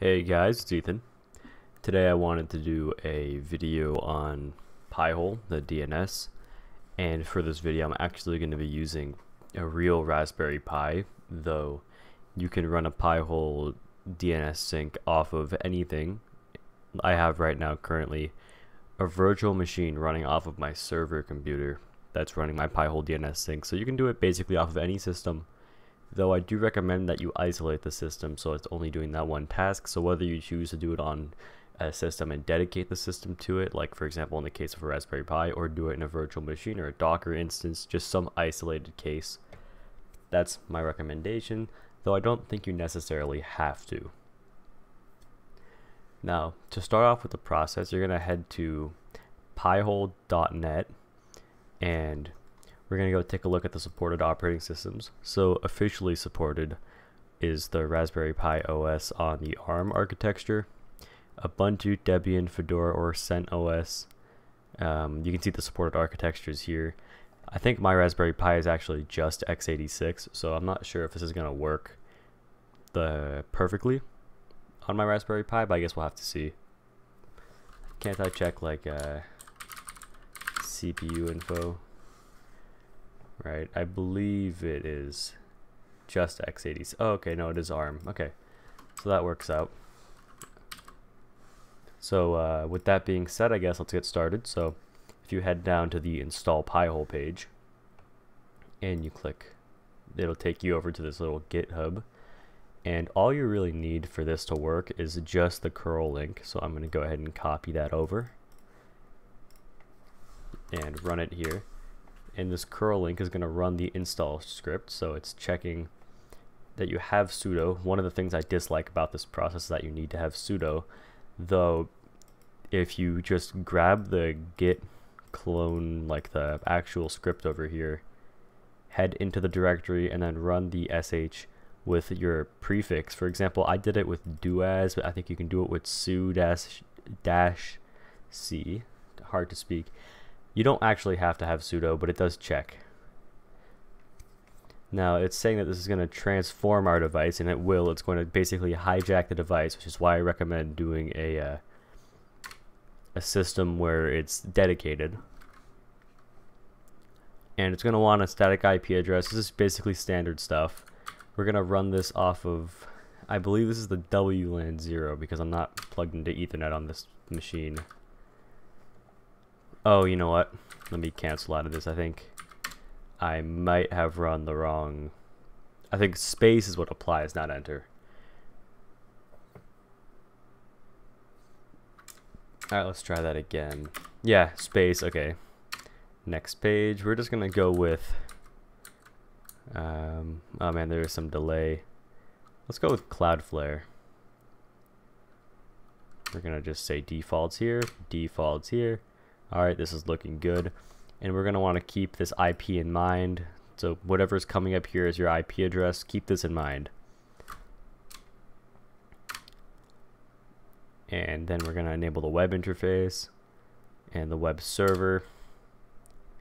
Hey guys, it's Ethan. Today I wanted to do a video on Pi-hole, the DNS, and for this video I'm actually going to be using a real Raspberry Pi, though you can run a Pi-hole DNS sink off of anything. I have right now currently a virtual machine running off of my server computer that's running my Pi-hole DNS sink, so you can do it basically off of any system though I do recommend that you isolate the system so it's only doing that one task. So whether you choose to do it on a system and dedicate the system to it, like for example in the case of a Raspberry Pi, or do it in a virtual machine or a Docker instance, just some isolated case. That's my recommendation, though I don't think you necessarily have to. Now, to start off with the process, you're going to head to pi-hole.net and we're going to go take a look at the supported operating systems. So officially supported is the Raspberry Pi OS on the ARM architecture, Ubuntu, Debian, Fedora, or CentOS. Um, you can see the supported architectures here. I think my Raspberry Pi is actually just x86, so I'm not sure if this is going to work the perfectly on my Raspberry Pi, but I guess we'll have to see. Can't I check like uh, CPU info? Right? I believe it is just x86. Oh, okay, no, it is ARM. Okay, so that works out. So uh, with that being said, I guess let's get started. So if you head down to the install Pi-hole page and you click, it'll take you over to this little GitHub. And all you really need for this to work is just the curl link. So I'm going to go ahead and copy that over and run it here and this curl link is going to run the install script so it's checking that you have sudo. One of the things I dislike about this process is that you need to have sudo though if you just grab the git clone like the actual script over here head into the directory and then run the sh with your prefix. For example I did it with doas but I think you can do it with su dash dash c. Hard to speak you don't actually have to have sudo, but it does check. Now it's saying that this is going to transform our device, and it will. It's going to basically hijack the device, which is why I recommend doing a uh, a system where it's dedicated. And it's going to want a static IP address. This is basically standard stuff. We're going to run this off of, I believe this is the WLAN 0 because I'm not plugged into Ethernet on this machine. Oh, you know what? Let me cancel out of this. I think I might have run the wrong... I think space is what applies, not enter. Alright, let's try that again. Yeah, space, okay. Next page, we're just going to go with... Um, oh man, there is some delay. Let's go with Cloudflare. We're going to just say defaults here, defaults here. Alright, this is looking good. And we're going to want to keep this IP in mind. So whatever's coming up here is your IP address. Keep this in mind. And then we're going to enable the web interface and the web server.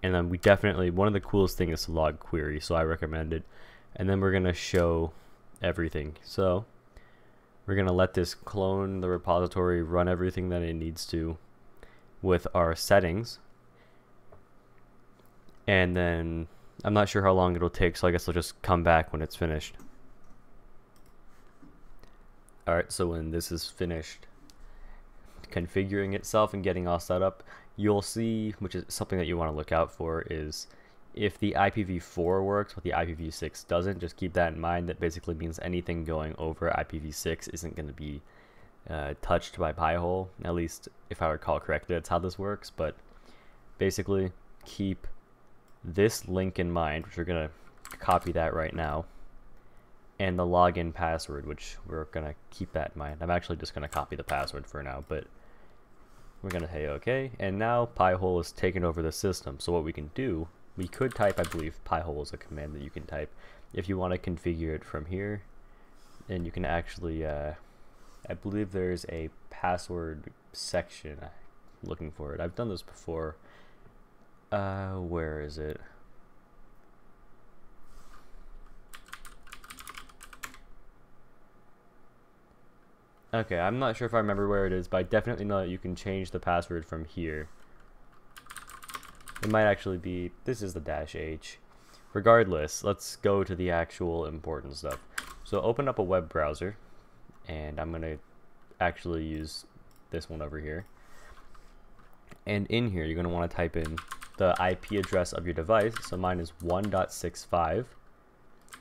And then we definitely, one of the coolest things is to log query, so I recommend it. And then we're to show everything. So we're to let this clone the repository, run everything that it needs to with our settings. And then I'm not sure how long it'll take, so I guess I'll just come back when it's finished. Alright, so when this is finished configuring itself and getting all set up, you'll see, which is something that you want to look out for, is if the IPv4 works but the IPv6 doesn't, just keep that in mind. That basically means anything going over IPv6 isn't going to be uh, touched by Pi-hole. At least, if I recall correctly, that's how this works. But basically, keep this link in mind, which we're going to copy that right now, and the login password, which we're going to keep that in mind. I'm actually just going to copy the password for now, but we're going to say OK. And now Pi-hole is taken over the system. So what we can do, we could type, I believe, Pi-hole is a command that you can type if you want to configure it from here. And you can actually uh, I believe there's a password section. I'm looking for it. I've done this before. Uh, where is it? Okay, I'm not sure if I remember where it is, but I definitely know that you can change the password from here. It might actually be, this is the dash H. Regardless, let's go to the actual important stuff. So open up a web browser, and I'm going to actually use this one over here. And in here, you're going to want to type in the IP address of your device. So mine is 1.65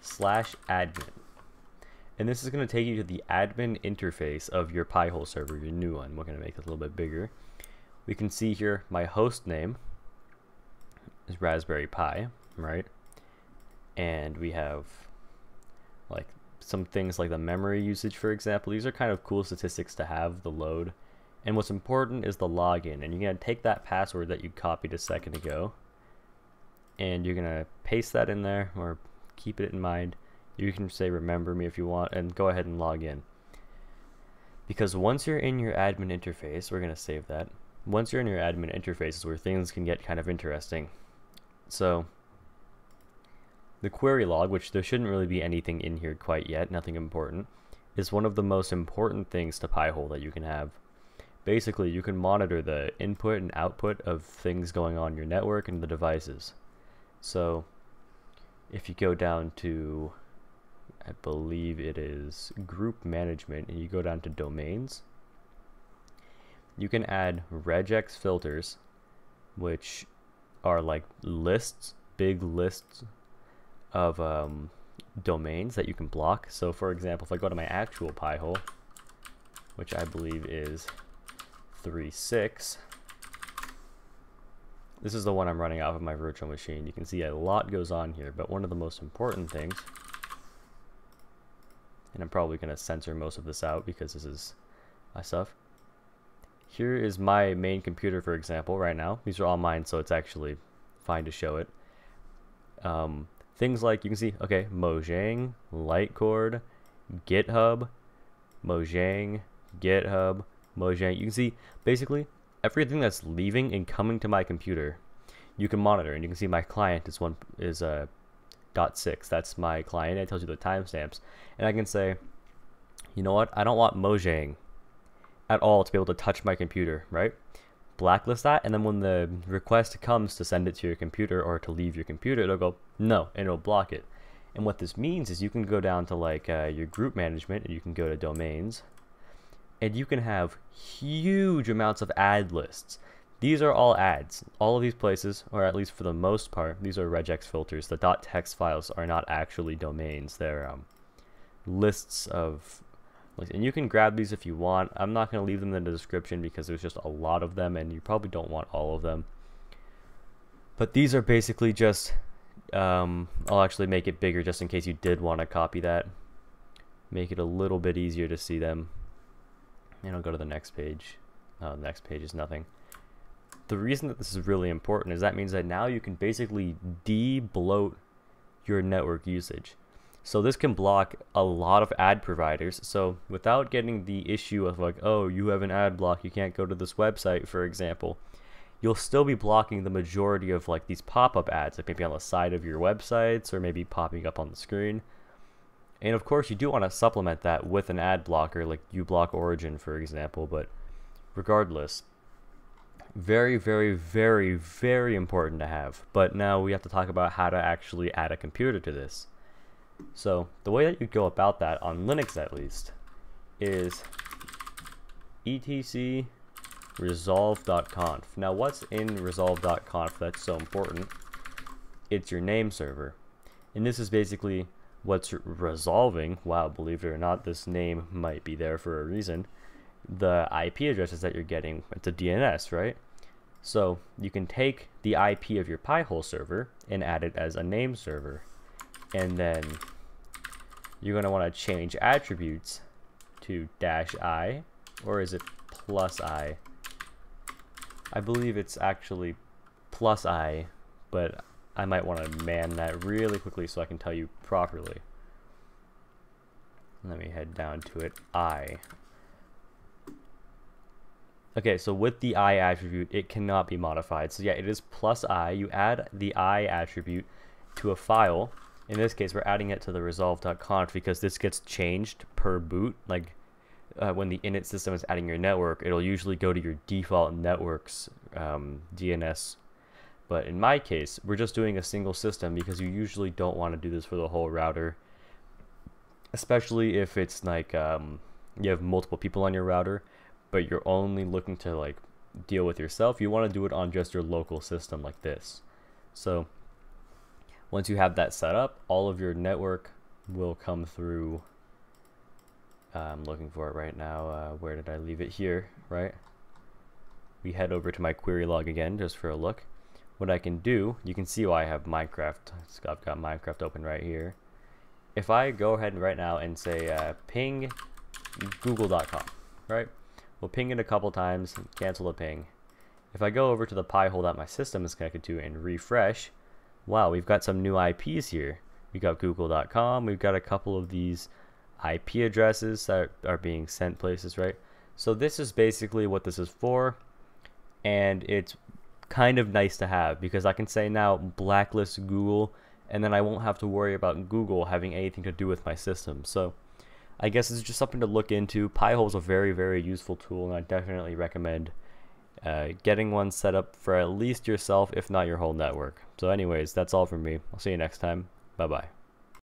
slash admin. And this is going to take you to the admin interface of your Pi-hole server, your new one. We're going to make it a little bit bigger. We can see here my host name is Raspberry Pi, right? And we have like some things like the memory usage, for example. These are kind of cool statistics to have, the load. And what's important is the login. And you're going to take that password that you copied a second ago, and you're going to paste that in there or keep it in mind. You can say remember me if you want and go ahead and log in. Because once you're in your admin interface, we're going to save that. Once you're in your admin interface is where things can get kind of interesting. So the query log, which there shouldn't really be anything in here quite yet, nothing important, is one of the most important things to Pi-hole that you can have. Basically, you can monitor the input and output of things going on your network and the devices. So if you go down to, I believe it is group management, and you go down to domains, you can add regex filters, which are like lists, big lists of um, domains that you can block. So for example, if I go to my actual Pi-hole, which I believe is 3.6, this is the one I'm running off of my virtual machine. You can see a lot goes on here, but one of the most important things, and I'm probably going to censor most of this out because this is my stuff. Here is my main computer, for example, right now. These are all mine, so it's actually fine to show it. Um, things like, you can see, okay, Mojang, Lightcord, GitHub, Mojang, GitHub, Mojang. You can see, basically, everything that's leaving and coming to my computer, you can monitor, and you can see my client is one is a uh, dot six. That's my client. It tells you the timestamps, and I can say, you know what? I don't want Mojang at all to be able to touch my computer, right? Blacklist that, and then when the request comes to send it to your computer or to leave your computer, it'll go no, and it'll block it. And what this means is you can go down to like uh, your group management, and you can go to domains, and you can have huge amounts of ad lists. These are all ads. All of these places, or at least for the most part, these are regex filters. The dot .text files are not actually domains. They're um, lists of, and you can grab these if you want. I'm not going to leave them in the description because there's just a lot of them, and you probably don't want all of them. But these are basically just, um, I'll actually make it bigger just in case you did want to copy that. Make it a little bit easier to see them and I'll go to the next page. Uh, the next page is nothing. The reason that this is really important is that means that now you can basically de-bloat your network usage. So this can block a lot of ad providers. So without getting the issue of like, oh, you have an ad block, you can't go to this website, for example, you'll still be blocking the majority of like these pop-up ads, like maybe on the side of your websites or maybe popping up on the screen. And of course, you do want to supplement that with an ad blocker like uBlock Origin, for example. But regardless, very, very, very, very important to have. But now we have to talk about how to actually add a computer to this. So the way that you go about that, on Linux at least, is etc resolv.conf. Now what's in resolv.conf that's so important? It's your name server. And this is basically what's resolving, wow, believe it or not, this name might be there for a reason, the IP addresses that you're getting, it's a DNS, right? So you can take the IP of your Pi-hole server and add it as a name server. And then you're going to want to change attributes to dash i, or is it plus i? I believe it's actually plus i, but I might want to man that really quickly so I can tell you properly. Let me head down to it. I. Okay, so with the I attribute, it cannot be modified. So yeah, it is plus I. You add the I attribute to a file. In this case, we're adding it to the resolv.conf because this gets changed per boot. Like, uh, when the init system is adding your network, it'll usually go to your default network's um, DNS. But in my case, we're just doing a single system because you usually don't want to do this for the whole router, especially if it's like um, you have multiple people on your router, but you're only looking to like deal with yourself. You want to do it on just your local system like this. So once you have that set up, all of your network will come through I'm looking for it right now. Uh, where did I leave it here, right? We head over to my query log again just for a look. What I can do, you can see why I have Minecraft. I've got Minecraft open right here. If I go ahead right now and say uh, ping google.com, right? We'll ping it a couple times, cancel the ping. If I go over to the Pi hole that my system is connected to and refresh, wow, we've got some new IPs here. We've got google.com, we've got a couple of these IP addresses that are being sent places, right? So this is basically what this is for, and it's kind of nice to have because I can say now blacklist Google, and then I won't have to worry about Google having anything to do with my system. So I guess it's just something to look into. Pi-hole is a very, very useful tool, and I definitely recommend uh, getting one set up for at least yourself, if not your whole network. So anyways, that's all from me. I'll see you next time. Bye-bye.